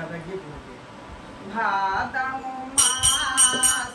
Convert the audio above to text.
কলকাতা গিয়ে পড়বে ভাত মাস